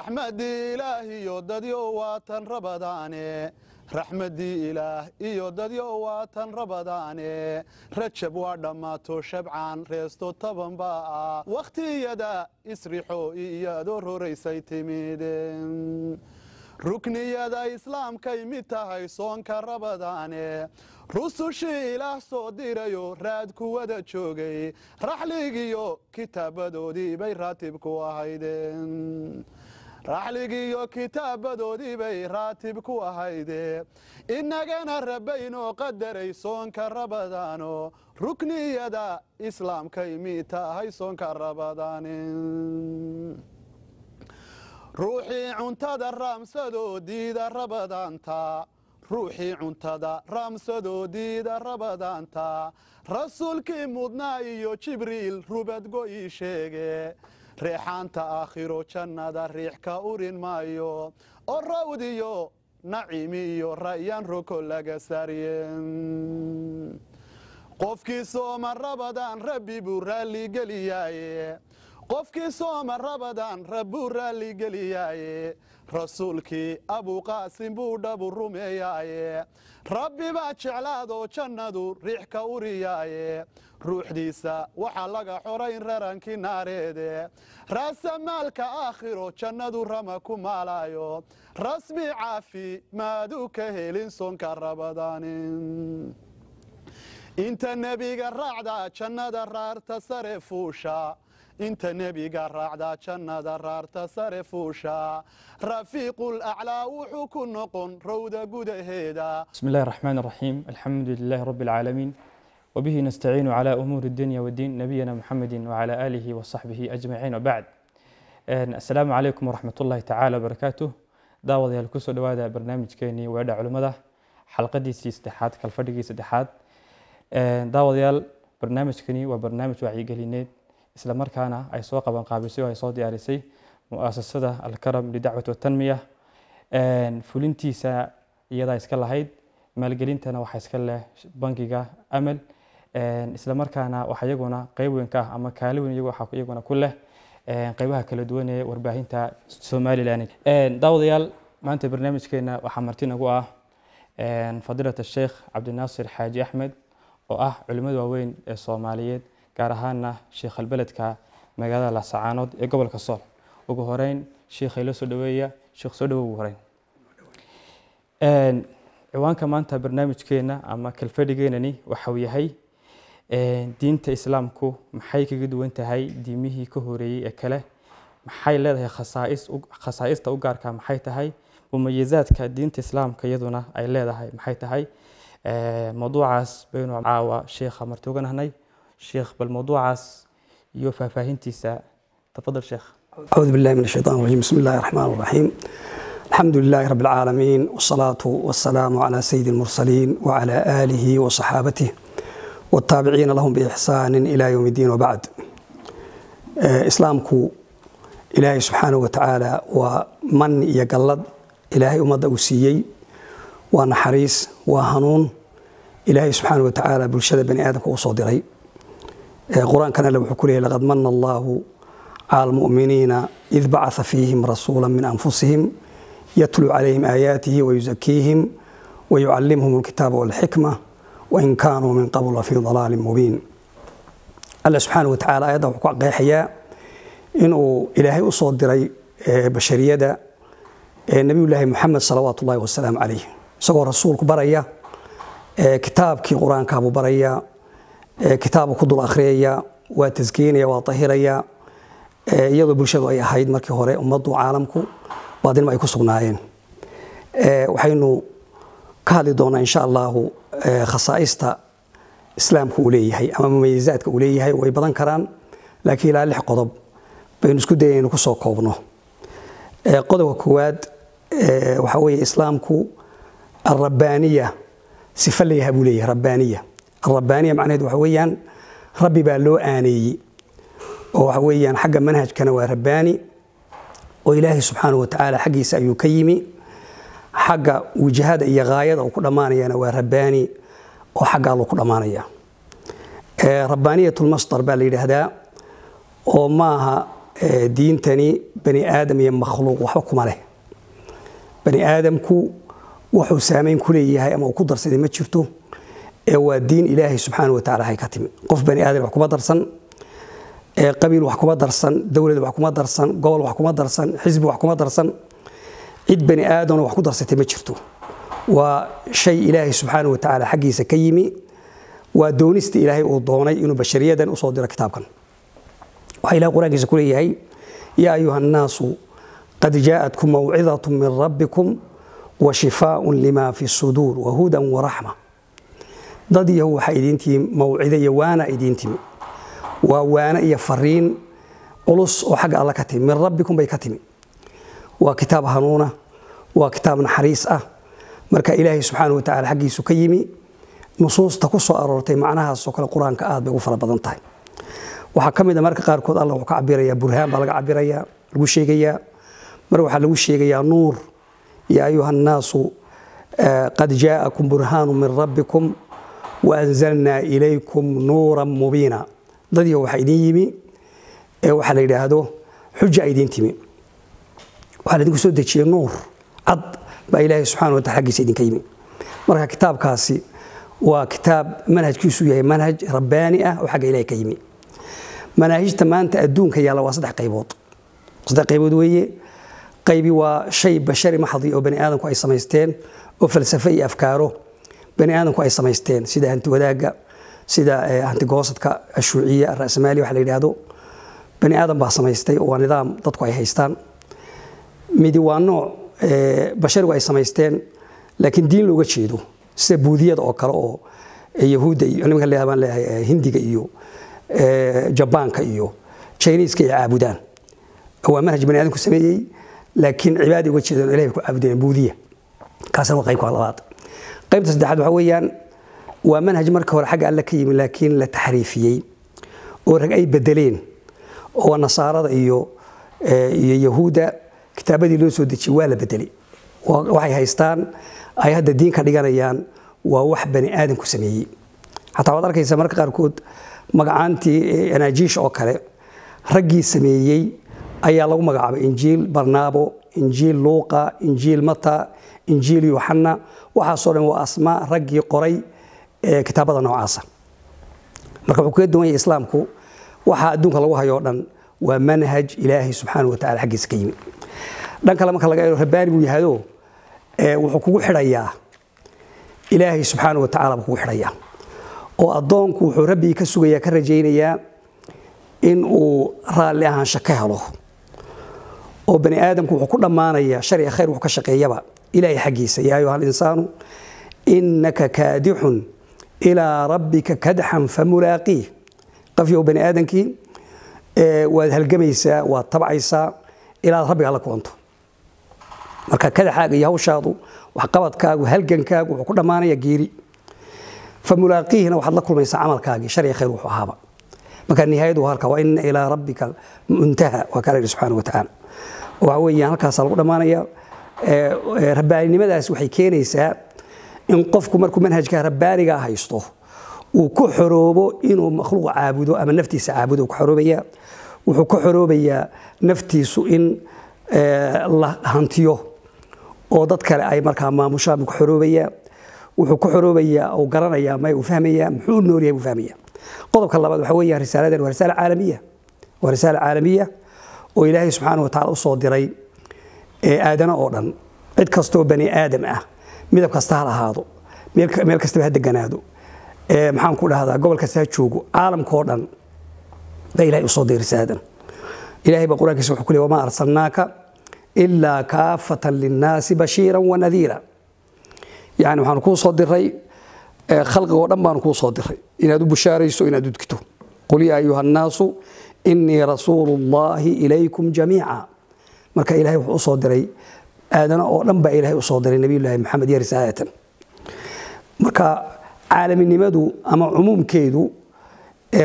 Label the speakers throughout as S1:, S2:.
S1: raxmadii ilaah iyo dadyo waatan rabadaane raxmadii ilaah iyo dadyo waatan rabadaane rajab waa dhammaato shabcaan reesto taban baa ah wakhtiyada isrixo iyadoo roraysay timid rukniyada islaamkay mid tahay soonka rabadaane rusushii ilaah soo dirayo raad kuwada joogay. Raxligiyo kitaabadoodii bay raatib ku ahaydeen raxligiiyo kitaabadoodii bay raatib ku ahayde. Innagana rabbaynoo qadaray soonka rabadaano. Rukniyada islaamkay mid tahay soonka rabadaane ruuxii cuntada raamsadoo diida rabadaanta. Ruuxii cuntada raamsadoo diida rabadaanta. Rasuulkii mudnaa iyo jibriil rubadgo ii sheege reexaanta aakhiro jannada riix ka urin maayo oo rawdiyo naciimi iyo ra'yaan roko laga saariye qofkii sooma rabadaan rabbi buu raalligeliyaaye qofkii sooma rabadaan rabbuu raalligeliyaaye rasuulkii abuqaasim buu dhabu rumeeyaaye rabbi baa jeclaadoo jannadu riix ka uriyaaye. Ruuxdiisa waxaa laga xorayn rarankii naareede. Raasamaalka aakhiro jannadu rama ku maalaayo. Rasmi caafi maadu ka helin soonka rabadaani inta nebiga raacda jannada raarta sare fuusha inta nebiga raacda jannada raarta sare fuusha rafiiqulaclaa wuxuu ku noqon rowda gudaheeda
S2: bismi illahi raxmaan raxiim alxamdu lilahi rabbi alcaalamiin wabihi nastaciinu cala umuuri dunya wadiin nabiyana muxamedi wacala aalihi wasaxbihi ajmaciin wabacd assalaamu calaykum waraxmat ullahi tacaala wabarakaatuh daawadayaal ku soo dhowaada barnaamijkeenii weedha culimmada xalqadiisii saddexaad kalfadhigii saddexaad. Daawadayaal barnaamijkani waa barnaamij wacyigelineed isla markaana ay soo qabaan qaabisay oo ay soo diyaarisay mu'asasada alkaram lidacwat watanmiya fulintiisa iyadaa iska lahayd maalgelintana waxaa iska leh bankiga amal. Isla markaana waxa iyaguna qeyb weyn ka ah ama kaali weyn iyaguna ku leh qeybaha kala duwan ee warbaahinta somalilan daawadayaal maanta barnaamijkeena waxaa marti nagu ah fadilat sheekh cabdinaasir xaaji axmed oo ah culimada waaweyn ee soomaaliyeed gaar ahaana sheekh albeledka magaalada laasacaanood ee gobolka sool. Ugu horeyn sheekhay la soo dhaweeya sheekh soo dhawow ugu horeyn. Ciwaanka maanta barnaamijkeena ama kalfadhigeenani waxau yahay diinta islaamku maxay kaga duwan tahay diimihii ka horeeyey ee kale maxay leedahay khasaais khasaa'ista u gaarka maxay tahay mumayizaadka diinta islaamka iyaduna ay leedahay maxay tahay? Mawduucaas baynu caawa sheekha marti uga nahnay شيخ بالموضوع عاس يوفى فاهنتيسا تفضل شيخ
S3: أعوذ بالله من الشيطان الرجيم بسم الله الرحمن الرحيم الحمد لله رب العالمين والصلاة والسلام على سيد المرسلين وعلى آله وصحابته والتابعين لهم بإحسان إلى يوم الدين وبعد إسلامكو إلهي سبحانه وتعالى ومن يقلد إلهي أمد أوسيي ونحريس وهنون إلهي سبحانه وتعالى بلشدة بني آدم وصودري qur'aankana alle wuxuu ku leeyahy laqad mana allaahu cala almu'miniina id bacaa fiihim rasuula min anfusihim yatluu calayhim aayaatihi wayuzakiihim wayucallimhum alkitaaba walxikma wain kaanuu min qabl lafii dalaalin mubiin. Alle subxaana wa tacala ayadda wuxuu ku qeexayaa inuu ilaahay u soo diray bashariyada nebiyullaahi moxamed salawaatu ullahi wasalaamu calayh isagoo rasuulku baraya kitaabkii qur'aankaabuu baraya kitaabu ku dul akhriyaya waa taskiinaya waa tahiraya iyadoo bulshadu ay ahayd markii hore ummaddu caalamku baadinimo ay ku sugnaayeen. Waxaynu ka hadli doonaa insha allahu khasaa'ista islaamku uu leeyahay ama mumayizaadka uu leeyahay way badan karaan laakiin ilaa lix qodob baynu isku dayay inaynu ku soo koobno. Qodobka koowaad waxaa weeye islaamku alrabbaaniya sifa layaha buu leeyahay rabbaaniya alrabaaniya macnaheed waxa weeyaan rabbi baa loo aaneeyey oo waxa weeyaan xagga manhajkana waa rabbaani oo ilaahay subxaanahu watacaala xaggiisa ayuu ka yimi. Xagga wijahada iyo haayada uu ku dhammaanayana waa rabbaani oo xaggaaluu ku dhammaanaya. Rabbaaniyatulmasdar baa la yidhaahdaa oo maaha diintani bani aadam iyo makhluuq waxba kuma leh. Bani aadamku wuxuu saamayn ku leeyahay ama uu ku darsaday ma jirto ee waa diin ilaahay subxaana wa tacala hay ka timi. Qof bani aadam wax kuma darsan qabiil wax kuma darsan dowlad wax kuma darsan gobol wax kuma darsan xisbi wax kuma darsan cid bani aadamna wax ku darsatay ma jirto. Waa shay ilaahay subxaana wa tacaala xaggiisa ka yimi waa doonista ilaahay uu doonay inuu bashariyadan u soo diro kitaabkan. Waxaa ilahay qur'aankiisa ku leeyahay yaa ayuha annaasu qad jaa'atkum mawcidatu min rabbikum wa shifaaun lima fi suduur wa hudan waraxma dad yahu waxaa idiin timi mawcido waana idiin timi. Waa waano iyo fariin culus oo xagga alla ka timi min rabbikum bay ka timi. Waa kitaab hanuuna waa kitaab naxariis ah. Marka ilaahay subxaana wa tacala xaggiisu ka yimi nusuusta ku soo aroortay macnahaasoo kale qur'aanka aad bay ugu fara badan tahay. Waxaa ka mid a marka qaarkood alla wuxuu ka cabirayaa burhaan baa laga cabirayaa lagu sheegayaa. Mar waxaa lagu sheegayaa nuur. Yaa ayuha annaasu qad jaa'akum burhaanu min rabbikum waanzalnaa ilaykum nuuran mubiina dadyo waxaa idiin yimi ee waxaa la yidhaahdo xuja idiin timi waxaa laidinku soo dejiyey nuur cad baa ilaahay subxana watala xaggiisa idinka yimi marka kitaabkaasi waa kitaab manhajkiisu yahay manhaj rabbaani ah oo xagga ilahay ka yimi manaahijta maanta adduunka yaalla waa saddex qaybood saddex qaybood weeye qaybi waa shay bashari maxdi oo bani aadamku ay samaysteen oo falsafe iyo afkaaro bani aadamku ay samaysteen sida hanti wadaagga sida hantigoosadka ashuuciya arasmaali waxa la yidhaahdo. Bani aadam baa samaystay waa nidaam dadku ay haystaan. Midi waa nooc basharigu ay samaysteen laakiin diin looga jeedo sida buudiyada oo kale oo yahuudda iyo nimanka leeyahay baan leeyahay hindiga iyo jabaanka iyo chiniiska ay caabudaan. Waa manhaj bani aadamku sameeyey laakiin cibaadi uga jeedaan ilahay ku caabudeen buudiya. Kaasna waa qaybka labaad qaybta saddexaad waxa weeyaan waa manhaj marka hore xagga alle ka yimi laakiin la taxriifiyey oo rag ay bedeleen oo nasaarada iyo iyo yahuudda kitaabadii loo soo dejiyey waa la bedelay. Waxay haystaan ay hadda diin ka dhiganayaan waa wax bani aadamku sameeyey. Xataa waad arkaysa marka qaarkood magacaantii anaajiish oo kale raggii sameeyey ayaa lagu magacaabay injiil barnaabo injiil luuqa injiil mata injiil yuxana waxaasoo dhan waa asmaa raggii qoray kitaabada noocaasa. Marka wuxuu kaga duwan yahay islaamku waxaa adduunka lagu hayo o dhan waa manhaj ilaahay subxaana wa tacala xaggiisa ka yimi dhan kale marka laga eego rabbaani buu yahado wuxuu kugu xidhayaa. Ilaahay subxaana wa tacala buu kugu xidhayaa. Oo addoonku wuxuu rabbigii ka sugayaa ka rajaynayaa in uu raalli ahaansho ka helo. Oo bani aadamku wuxuu ku dhammaanayaa shariga khayr wuxuu ka shaqeeyaba ilaahay xaggiisa yaa ayuha alinsaanu innaka kaadixun ilaa rabbika kadxan famulaaqiih qafyow bani aadamkii waad halgamaysaa waad tabcaysaa ilaad rabbiga la kulanto marka kadaxaaga iyo hawshaadu waxqabadkaagu halgankaagu wuxuu ku dhammaanaya geeri famulaaqiihna waxaad la kulmaysaa camalkaagii shariga khayr wuxuu ahaaba marka nihaayadu halka waa ina ilaa rabbika muntaha waa kala yidhi subxaana wa tacaala waxa weeyaan halkaasaa lagu dhammaanaya rabbaaninimadaas waxay keenaysaa in qofku markuu manhajka rabbaaniga haysto uu ku xoroobo inuu makhluuq caabudo ama naftiisa caabudo uu ku xoroobaya wuxuu ka xoroobayaa naftiisu in la hantiyo oo dad kale ay markaa maamushaan ka xoroobaya wuxuu ka xoroobayaa uu garanayaa may uu fahmaya muxuu nool yahay buu fahmaya qodobka labaad waxa weeyaan risaaladan waa risaala caalamiya. Waa risaala caalamiya oo ilaahay subxaana wa tacala u soo diray aadana oo dhan cid kastoo bani aadam ah midab kasta ha lahaado meel kastaba ha deganaado. Maxaan ku dhahdaa gobol kasta ha joogo caalamka oo dhan baa ilahay u soo risaadan ilahay baa qur'aankiisa wuxuu ku leey wamaa arsalnaaka ilaa kaafatan linnaasi bashiira wanadiira yani waxaanu kuu soo diray khalqiga oo dhan baanu kuu soo diray inaad u bushaarayso inaad u digto qul yaa ayuha annaasu inii rasuulu llaahi ilaykum jamiica marka ilahay wuxuu u soo diray aadana oo dhan baa ilahay u soo diray nabiyullaahi maxamed iyo risaalatan marka caalaminimadu ama cumuumkeedu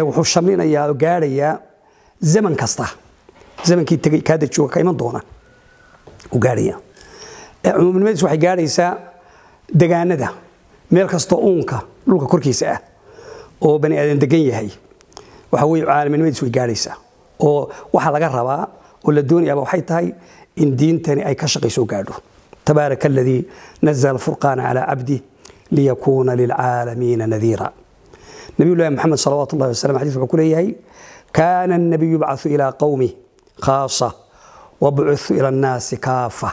S3: wuxuu shamlinayaa oo gaadhayaa zaman kasta. Zamankii tegey kaada jooga ka iman doona uu gaadhaya cumuumnimadiis waxay gaadhaysaa degaanada meel kastoo uunka dhulka korkiisa ah oo bani aadan degan yahay. Waxa weye caalaminimadiis way gaadhaysaa oo waxaa laga rabaa oo la doonayaaba waxay tahay in diintani ay ka shaqay gaadho. Tabaaraka aladii nazla alfurqaana calaa cabdih liyakuuna lilcaalamiina nadiira. Nabiyullahi moxamed salawat ullahi wasalam xadis wuxuu ku leeyahay kaana annabiyu yubcaثu ilaa qowmi khaasa wabucuu ila annaasi kaafa.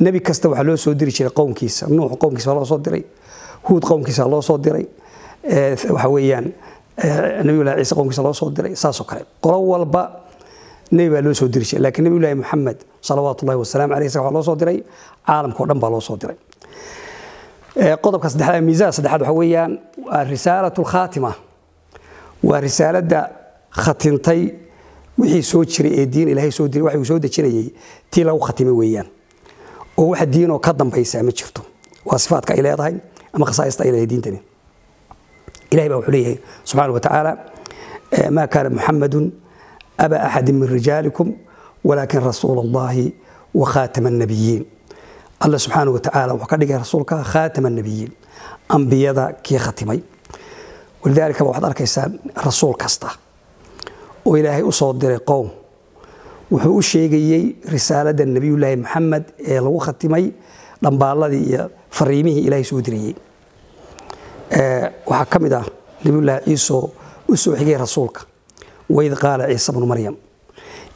S3: Nebi kasta waxaa loo soo diri jiray qowmkiisa nuux qowmkiisa waa loo soo diray huud qowmkiisa loo soo diray waxa weeyaan nabiyullahi ciise qowmkiisa loo soo diray saasoo kale. Qolo walba nebi baa loo soo diri jiray. Laakiin nabiyullahi maxamed salawaatu llahi wasalaam alayh isaga waxaa loo soo diray caalamka o dhan baa loo soo diray. Qodobka saddexaad miisada saddexaad waxa weeyaan waa risaalatu lkhaatima. Waa risaaladda khatintay wixii soo jiray ee diin ilaahay soo diray waxa soo dejinayay tii lagu khatimay weeyaan. Oo wax diinoo ka dambaysaa ma jirto. Waa sifaadka ay leedahay ama khasaa'ista ay leedahay diintani. Ilahay baa wuxuu leeyahay subxaana wa tacaala maa kaana muxamadun walaakin rasuula allahi wa khaatama annabiyiin alla subxaana wa tacaala wuxuu ka dhigay rasuulka khaatama annabiyiin ambiyada kii khatimay walidaalika waxaad arkaysaa rasuul kasta oo ilaahay u soo diray qowm wuxuu u sheegayey risaaladda nebiyullaahi maxamed ee lagu khatimay dhambaaladii iyo fariimihii ilaahay soo dirayey waxaa ka mid ah xigay rasuulka waid qaala ciisa bnu maryam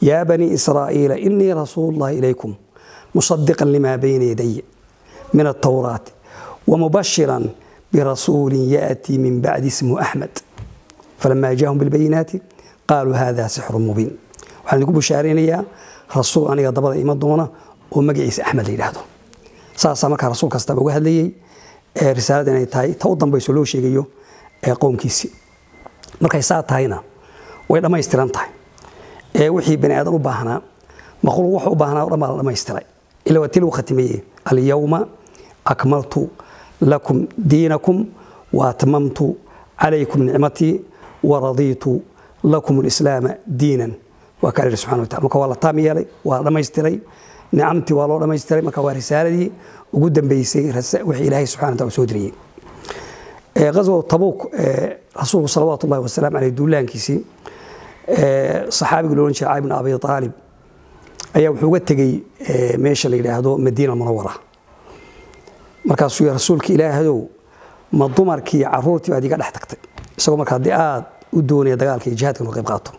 S3: yaa banii israa'iila inii rasuulullahi ilaykum musadiqan limaa bayna yaday min altawraati wamubashiran birasuulin yaatii min bacdi ismuhu axmed falamaa jaahum bilbayinaati qaaluu hada sixru mubiin waxaan idinku bushaaraynayaa rasuul aniga dabada ima doona oo magaciisa axmed la yidhaahdo saasaa markaa rasuul kastaba uga hadlayey risaalada inay tahay ta u dambayso loo sheegayo ee qowmkiisii markay saa tahayna way dhammaystiran tahay. Ee wixii bani aadan u baahnaa makhluuq wax u baahnaa o dhan la dhammaystiray. Ila waa tii lagu akmaltu lakum diinakum wa calaykum nicmatii waradiitu lakum alislaama diinan. Waa kaa ihi subxana watala marka waa la taam yeelay waa dhammaystiray. Nicamtii waa loo dhammaystiray. Marka waa risaaladii ugu dambeysay wixii ilaahay subxana wataala soo diriyey. Ghazwa tabuuk rasuulku salawaatu ullahi wasalaam caleyh duulaankiisii saxaabiga lo odhan jiray cali bn abi aalib ayaa wuxuu uga tegey meesha la yidhaahdo madiina munawara markaasuu yii rasuulka ilaahadow ma dumarkii caruurtii baad iga dhex tagtay? Isagoo marka haddii aad u doonaya dagaalka iyo jihaadka inuu qayb qaato.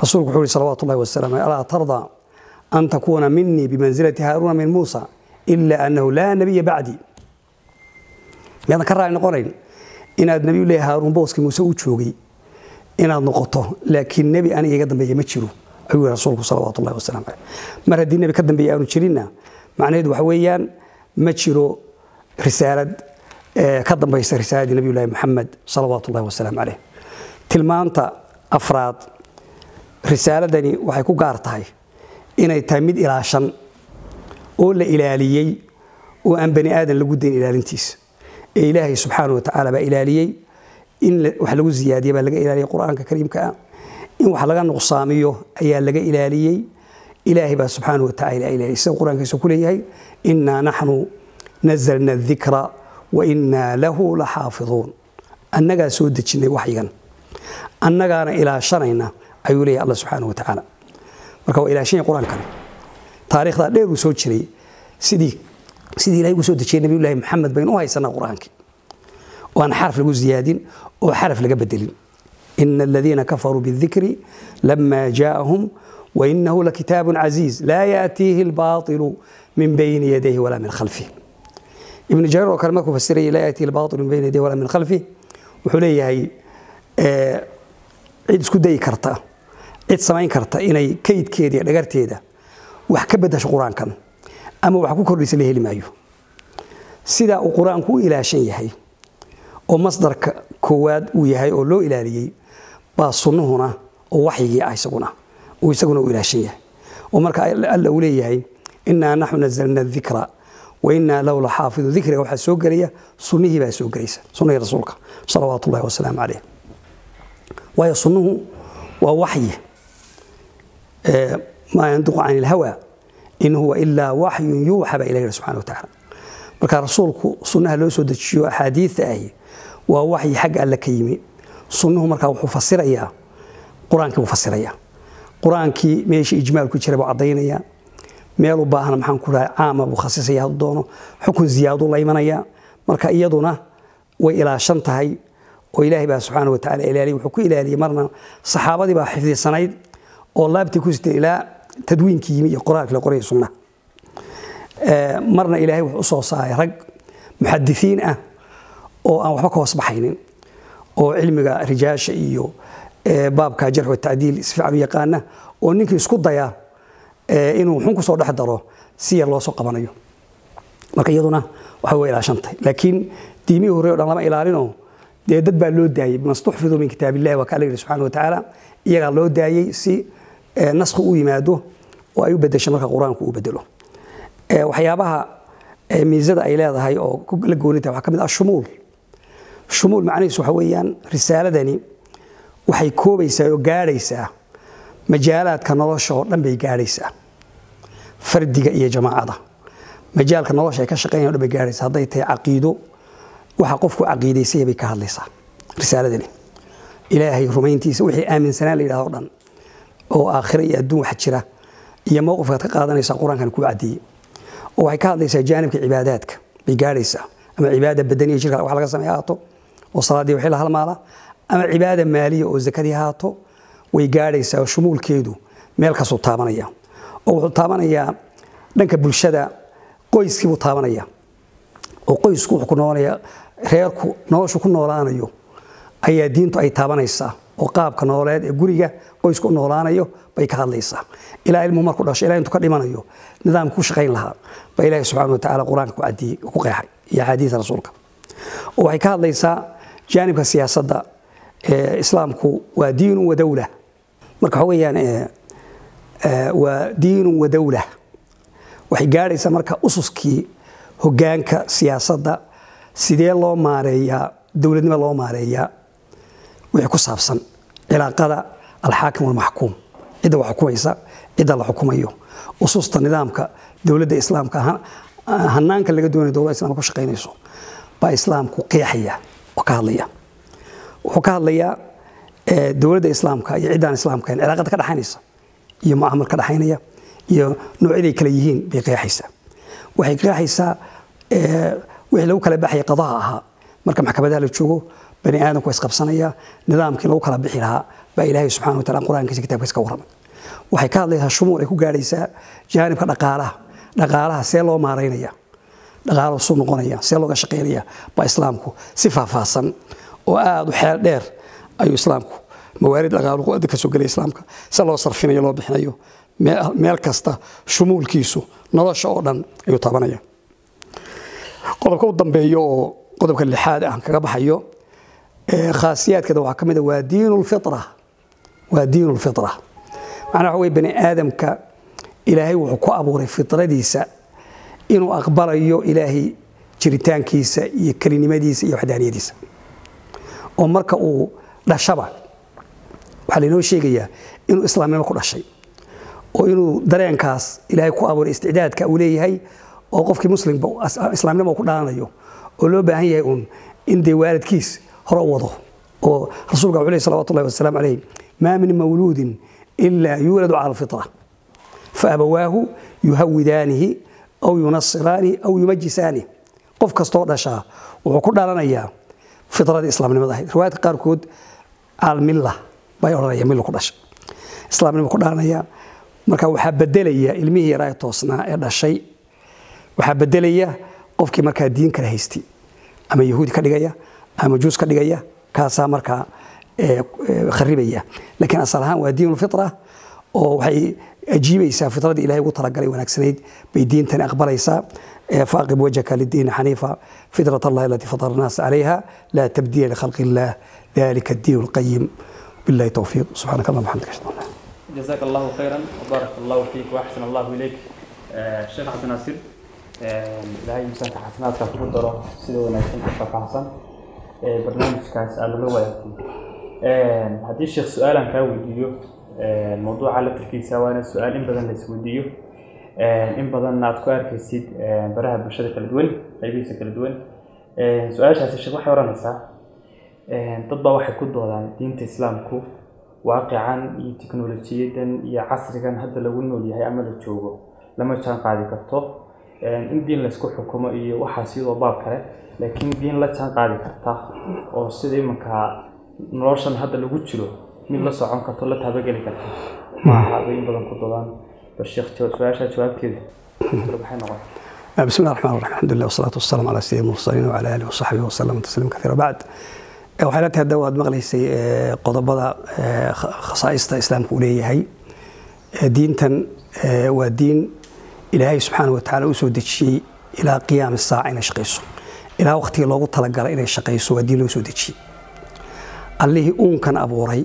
S3: Rasuulku wuxuu yihi salawaatu ullahi alaa tarda an takuuna minii bimansilati haaruuna min muusa ila annahu laa nabiya bacdii miyaadan ka raali noqonayn inaad nabiyullahi haaruun booskii muuse u joogay inaad noqoto laakiin nebi aniga iga dambeeya ma jiro ayuu rasuulku salawaatu ullahi wasalam caleyh mar haddii nebi ka dambeeya aanu jirinna macnaheedu waxa weeyaan ma jiro risaalad ka dambaysa risaaladii nabiyullahi maxamed salawaatu ullahi wasalaamu caleyh tilmaanta afraad risaaladani waxay ku gaar tahay inay tahay mid ilaashan oo la ilaaliyey oo aan bani aadan lagu dayn ilaalintiisa ee ilaahay subxaana wa tacaala baa ilaaliyey in wax lagu ziyaadiya baa laga ilaaliyey qur'aanka kariimka. Ah in wax laga nuqsaamiyo ayaa laga ilaaliyey. Ilaahay baa subxaana wa tacala ilaaliyey. Sida qur'aankiisa ku leeyahay innaa naxnu nazalna adikra wa innaa lahu la xaafiduun annagaa soo dejinnay waxyigan. Annagaana ilaashanayna ayuu leeyahay alla subxaana wa tacaala marka waa ilaashanya qur'aankani taarikhdaa dheer uu soo jiray. Sidii sidii ilahay ugu soo dejiyey nabiyullaahi maxamed baynu u haysanaa qur'aankii oo aan xaraf lagu ziyaadin oo xaraf laga bedelin ina aladiina kafaruu bidikri lama jaa'ahum wainahu lakitaabu casiiz laa yaatiihi albaaطilu min bayni yadayhi walaa min khalfih ibnu jariir oo kale markuu fasirayay laa yaatiihi albaaطilu min bayni yadayhi walaa min khalfih wuxuu leeyahay cid isku dayi karta cid samayn karta inay kaydkeeda iyo dhagarteeda wax ka bedasho qur'aankan ama wax ku kordhisa la heli maayo sidaa uu qur'aanku u ilaashan yahay oo masdarka koowaad uu yahay oo loo ilaaliyey baa sunnuhuna oo waxyigii ah isaguna uu isaguna u ilaashan yahay. Oo marka alla uu leeyahay innaa naxnu nazalna dikra wa innaa lahu la xaafidu dikriga waxaa soo gelaya sunnihii baa soo gelaysa sunnihii rasuulka salawaatu ullahi wasalaamu caleyh waayo sunnuhu waa waxyi maa yandiqu can ilhawa in huwa ilaa waxyun yuuxa baa ilahi subxana wa tacaala marka rasuulku sunnaha loo soo dejiyo axaadiida ahi waa waxyi xagga alle ka yimi. Sunnuhu markaa wuxuu fasirayaa. Qur'aankii buu fasirayaa. Qur'aankii meeshii ijmaal ku jira buu caddaynaya. Meel u baahan maxaan ku dhahay caama buu khasisaya hadduu doono. Xukun ziyaaduu la imanaya marka iyaduna way ilaashan tahay oo ilaahay baa subxaana wa tacala ilaaliyay wuxuu ku ilaaliyey marna saxaabadii baa xifdisanayd oo laabtii ku sitay ilaa tadwiinkii yimi iyo qoraalkii la qorayay sunnaha marna ilaahay wuxuu u saaray rag muxadisiin ah oo aan waxba ka hoos baxaynin oo cilmiga rijaasha iyo baabka jarx wa tacdiil si fiican u yaqaana oo ninkii isku daya inuu xun ku soo dhex daro si yar loo soo qabanayo. Marka iyaduna waxay way ilaashantahay laakiin diimihii hore o dhan lama ilaalinoo dee dad baa loo daayey. Mastuxfiduu min kitaab illahi waa kaa la yidhi wa tacaala iyagaa loo daayey si naskhi u yimaado oo ay u bedesho marka qur'aanku uu bedelo waxyaabaha miisada ay leedahay oo la goonita waxaa ka mid ah shumuul shumuul macnihiisu waxa weeyaan risaaladani waxay koobaysaa oo gaadhaysaa majaalaadka nolosha oo dhan bay gaadhaysaa fardiga iyo jamaacada. Majaalka nolosha ay ka shaqeynaya o dhan bay gaadhaysaa. Hadday tahay caqiido waxa qofku caqiidaysaya bay ka hadlaysaa risaaladani. Ilaahay rumayntiisa wixii aaminsanaan la yidhahdo dhan oo aakhira iyo adduun wax jira iyo mowqifkaad ka qaadanaysaa qur'aankan kuu caddeeyey oo waxay ka hadlaysaa jaanibka cibaadaadka bay gaadhaysaa. Ama cibaada badaniya jirka wax laga sameeya haato oo salaaddii wixii la halmaala ama cibaada maaliya oo zakadii haato way gaadhaysaa oo shumuulkeedu meel kastuu taabanaya. Oo wuxuu taabanayaa dhanka bulshada qoyskii taabanaya. Oo qoysku wuxuu ku noolaya reerku noloshu ku noolaanayo ayaa diintu ay taabanaysaa. Oo qaabka nololeed ee guriga qoysku noolaanayo bay ka hadlaysaa. Ilaa ilmu marku dhasho ilaa intuu ka dhimanayo nidaamka ku shaqayn lahaa. Baa ilaahi subxana wa tacala qur'aanka ku cadiyey ku qeexay. Iyo axaadiisa rasuulka. Oo waxay ka hadlaysaa jaanibka siyaasadda islaamku waa diinu wa dowla marka waxa weeyaan waa diinu wa waxay gaadhaysaa marka ususkii hogaanka siyaasadda sidee loo maareeyaa dowladnimo loo maareeyaa wixii ku saabsan cilaaqada alxaakim walmaxkuum cidda wax xukumaysa cidda la xukumayo. Ususta nidaamka dowladda islaamka hanaanka laga doonayo dowladda islaamka ku shaqaynayso baa islaamku qeexaya ka hadlaya wuxuu ka hadlayaa dowladda islaamka iyo ciddaan islaamka cilaaqada ka dhexaynaysa iyo mucaamal ka dhexaynaya iyo noocyaday kale yihiin bay qeexaysaa. Waxay qeexaysaa wixii lagu kala baxaya qadaha ahaa. Marka maxkamadaha la joogo bani aadamku waa isqabsanaya nidaamkii lagu kala bixi lahaa baa ilaahay subxana wa tacala qur'aankiisa kitaabkiisa ka warramay waxay ka hadlaysaa shumuul ay ku gaadhaysaa jaanibka dhaqaalaha dhaqaalaha see loo maaraynaya dhaqaalo suu noqonaya see looga shaqaynaya baa islaamku si faahfaahsan oo aada u xeel dheer ayuu islaamku mawaarid dhaqaaluhu soo gelaya islaamka se loo sarfinayo loo bixinayo meel kasta shumuulkiisu nolosha oo dhan ayuu taabanaya. Qodobka u dambeeyo oo qodobka lixaad ah kaga baxayo khaasiyaadkeeda waxaa ka mid a waa diinu lfitra waa diinu lfitra macnaa waxa weye bani aadamka ilaahay wuxuu ku abuuray fitradiisa inuu aqbalayo ilaahay jiritaankiisa iyo kelinimadiisa iyo waxdaaniyadiisa. Oo marka uu dhashaba waxaa lainoo sheegayaa inuu islaamnimo ku dhashay oo inuu dareenkaas ilaahay ku abuuray isticdaadka uu leeyahay oo qofkii muslimba islaamnimo ku dhalanayo oo loo baahan yahay uun in dee waalidkiis hore u wado oo rasuulka wuxuu lehy salawatu ullahi wasalaamu calayh maa min mawluudin ilaa yuuladu cala alfitra faabawaahu yuhawidaanihi aw yunasiraanihi aw yumajisaanihi qof kastoo dhashaa wuxuu ku dhalanayaa fitradii islaamnimada. Ahayd riwaayadka qaarkood almilla bay odhanaya milla ku dhashay islaamnimo ku dhalanaya marka waxaa bedelaya ilmihii yaraa toosnaa ee dhashay waxaa bedelaya qofkii markaa diin kala haystay ama yahuudi ka dhigaya ama majuus ka dhigaya kaasaa markaa kharibaya laakiin asal ahaan waa diin oo waxay ajiibaysaa fitradii ilahay ugu talagalay wanaagsanayd bay diintani aqbalaysaa faaqib wajhaka lidiini xaniifa fitrat allahi alatii fatara الnaas calayha laa tabdiila likhalqi illah dalika الdiin اlqayim billahi towfiiq subxaanaka allah waxamdika ashhadu an laa
S2: جزاك الله خيرا وبارك الله فيك واحسن الله اليك شيخ عبد الناصر ilaahay miisaanka xasanaadka kugu daro sida wanaagsan u faahfaahsan barnaamijkaas aad laga wadaagtay haddii sheekh su-aalan kaa weydiiyo mawduuca laftirkiisa waa ina su'aal in badan la in badanna aad ku arkaysid baraha bulshada kala duwan qaybihiisa kala duwan. Su'aashaasi sheekh waxay oranaysaa. Dad baa waxay ku doodaan diinta islaamku waaqican iyo tiknolojiyadan iyo casrigan hadda lagu nool yahay ama la joogo lama jaan qaadi karto in diin laysku xukumo iyo waxaas iyadoo baab kale laakiin diin la jaan qaadi karta oo sida imanka noloshan hadda lagu jiro mid la socon karto la taabageli karta maaha weyn badan ku dodaan bal sheekh su-aashaa jawaabteeda maxay noqon
S3: بسم الله الرحمن الرحيم الحمد لله والصلاة والسلام على سيدنا المرسلين وعلى آله وصحبه وسلم تسليما كثيرا بعد waxay la tahay hadda waad maqlaysay qodobada khasaa'ista islaamka uu leeyahay diintan waa diin ilaahay subxaana wa tacaala u soo dejiyey ilaa qiyaami saaca inay shaqayso ilaa waqtigii loogu talagalay inay shaqayso waa diin loo soo dejiyey allihii uunkan abuuray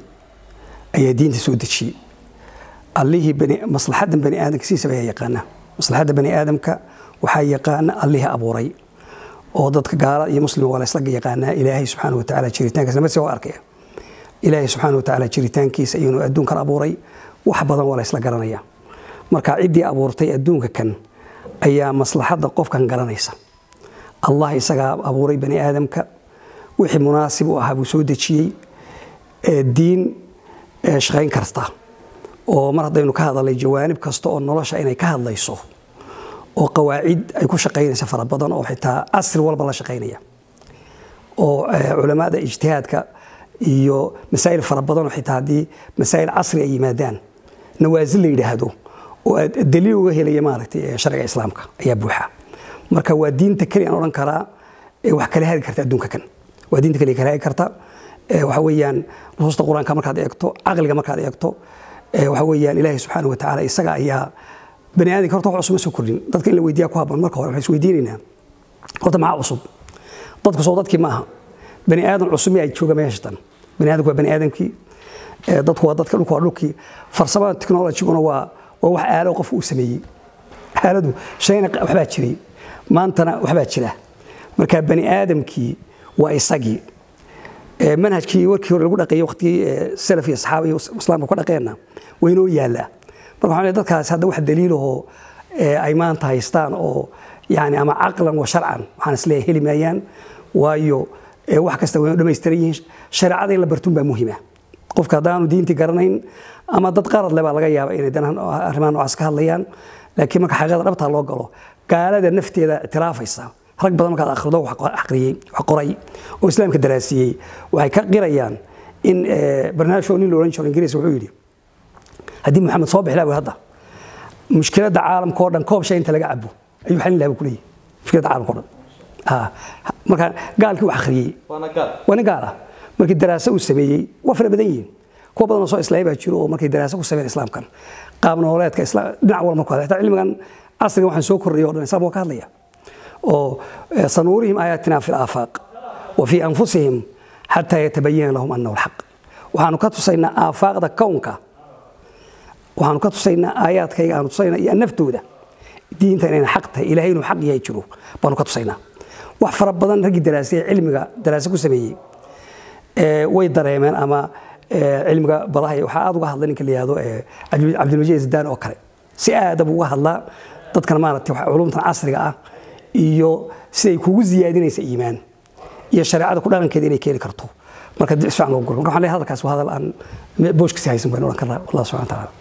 S3: ayaa diinta soo dejiyey. Allihii maslaxaddan bani aadamka siisaba ayaa yaqaana maslaxadda bani aadamka waxaa yaqaana allihii abuuray oo dadka gaala iyo muslim waa laysla yaqaanaa ilaahay subxaana wa tacaala jiritaankiisa. Marsi waa arkaya ilaahay subxaana wa tacaala jiritaankiisa inuu adduunkan abuuray wax badan waa laysla garanaya. Marka ciddii abuurtay adduunka kan ayaa maslaxadda qofkan garanaysa. Allah isagaa abuuray bani aadamka. Wixii munaasib u ahaa buu soo dejiyey. Diin shaqayn karta. Oo mar haddaynu ka hadalnay jawaanib kasta oo nolosha inay ka hadlayso oo qawaacid ay ku shaqaynaysa fara badan oo xitaa casri walba la shaqaynaya. Oo culamada ijtihaadka iyo masaa'il fara badan oo xitaa haddii masaa'il casri ay yimaadaan nawaasil la yidhaahdo oo daliil uga helaya maaragtay sharciga islaamka ayaa buuxa. Marka waa diinta keliya aan odhan karaa wax kala hagi karta adduunka kan. Waa diinta keliya kala hagi karta waxa weeyaan nusuusta qur'aanka markaad eegto caqliga markaad eegto waxa weeyaan ilaahay subxaana wa tacaala isaga ayaa bani aadamka horta wax cusub ma soo kordhin. Dadka in la weydiiyaa ku habboon marka hore waxaan isweydiinaynaa horta maxaa cusub. Dadku soo dadkii maaha bani aadam cusub miyaa jooga meeshatan? Bani aadamku waa bani aadamkii dadku waa dadka dhulku waa dhulkii. Farsamada technologiguna waa waa wax aalo qofku uu sameeyey. Aaladu shayna waxbaa jiray. Maantana waxbaa jira. Marka bani aadamkii waa isagii manhajkii warkii hore lagu dhaqeeyey waqtigii salaf iyo saxaaba islaamka ka dhaqeenna waa inoo yaallaa. Marka waxaan dadkaas hadda wax daliilahoo ay maanta haystaan oo yani ama caqlan wa sharcan waxaan is leeyahay heli maayaan. Waayo wax kasta way dhamaystiran yihiin shareecada in la bartun baa muhiima. Qofka haddaanu diintii garanayn ama dad qarad le baa laga yaaba inay danahan arrimaha noocaas ka hadlayaan. Laakiin marka xaqiiqada dhabtaa loo galo gaalada nafteeda ictiraafaysa rag badan markaad akhrido wax aqriyey wax qoray oo islaamka daraasiyey waxay ka qirayaan in barnaamij nin la jiro ingiriis wuxuu yidhi haddii maxamed soo bixi hadda mushkiladda caalamka oo dhan koob shay inta laga cabo ayuu xalin laha buu ku leeyahy mushkiladda caalamka o dhan. Marka gaalkii wax akhriyey waa nin gaal ah. Markii daraasa uu sameeyey waa fara badan yihiin. Kuwa badan oo soo islaamay baa jiro oo markay daraasa ku sameeyeen islaamkan. Qaab nololeedka dhinac walba marku cilmigan casrigan waxaan soo korrayay o dhan islaam waa ka hadlaya oo sanuurihim aayaatina fi laafaaq wa anfusihim xataa yatabayana lahum annahu alxaq waxaanu ka tusaynaa aafaaqda kownka waxaanu ka tusaynaa aayaadkayga aanu tusaynaa iyo naftooda. Diinta inayna xaq tahay ilaahay inuu xaq yahay jiro baanu ka tusaynaa. Wax fara badan raggii daraasay cilmiga daraase ku sameeyey way dareemeen ama cilmiga badaha waxaa aad uga hadlay ninka la yihahdo cabdilmajiid oo kale. Si aada buu uga hadlaa dadkan maaragtay culumtan casriga ah iyo siday kugu ziyaadinaysa iimaan iyo shareecada ku inay keeni karto. Marka loo guro marka waxaan hadalkaas hadal aan booshkiisi haysan baynu odhan karnaa wallah subxana tacaala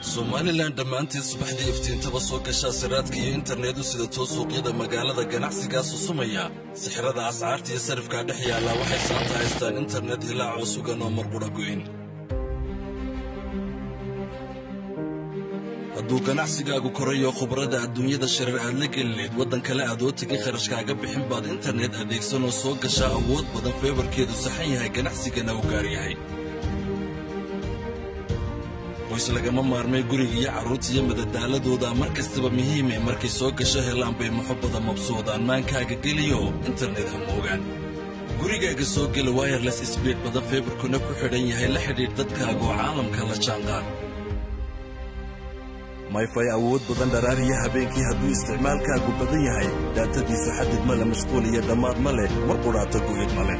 S4: somalilan dhammaanteed subaxdii iftiintaba soo gashaa siraadka iyo internetu sida too suuqyada magaalada ganacsigaa susumaya sixirada ascaarta iyo sarifkaa dhex yaallaa waxay saanta haystaan internet hilaacoo sugan oo marqudha goyn. Hadduu ganacsigaagu korayo khubrada adduunyada sharar aad la gelineed waddan kale aadoo tegi kharashkaaga bixin baad internet adeegsanoo soo gashaa awood badan feebarkeedu saxan yahay ganacsigana u gaar yahay qoys lagama maarmay guriga iyo carruurta iyo madadaaladooda. Mar kastaba muhiime markay soo gasho helaan bay muxubbada mabsuudaan maankaaga geliyo internet ha moogaan. Gurigaaga soo gela wayerles sbiid badan feebarkuna ku xidhan yahay la xidhiidh dadkaagoo caalamka la jaanqaad. Mayfay awood badan dharaariya habeenkii hadduu isticmaalkaagu badan yahay. Daatadiisu xadid ma le mashquul iyo dhammaad ma leh mar qudhaata go'id ma leh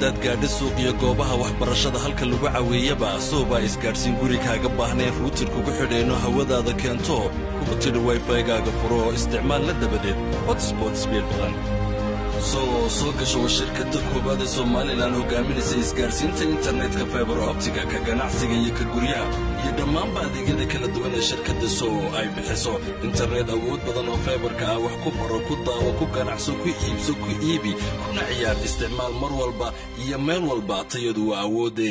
S4: haddaad gaadho suuq iyo goobaha waxbarashada halka lagu caweeyaba soobaa isgaadhsiin gurigaaga baahnayn ruutir kugu xidheenno hawadaada keento. Kugu tidhi wayfaygaaga furo oo isticmaalla dabadeed. Hotsbot sbiil badan soo soo gasho waa shirkadda koowaad ee somalilan hogaaminaysa isgaadhsiinta internetka faibar optiga ka ganacsiga iyo ka guryaha iyo dhammaanba adeegyada kala duwan ee shirkadda sow ay bixiso internet awood badan oo faibarka ah wax ku baro ku daawo ku ganacso ku iibso ku iibi kuna ciyaar isticmaal mar walba iyo meel walba tayadu waa awoodee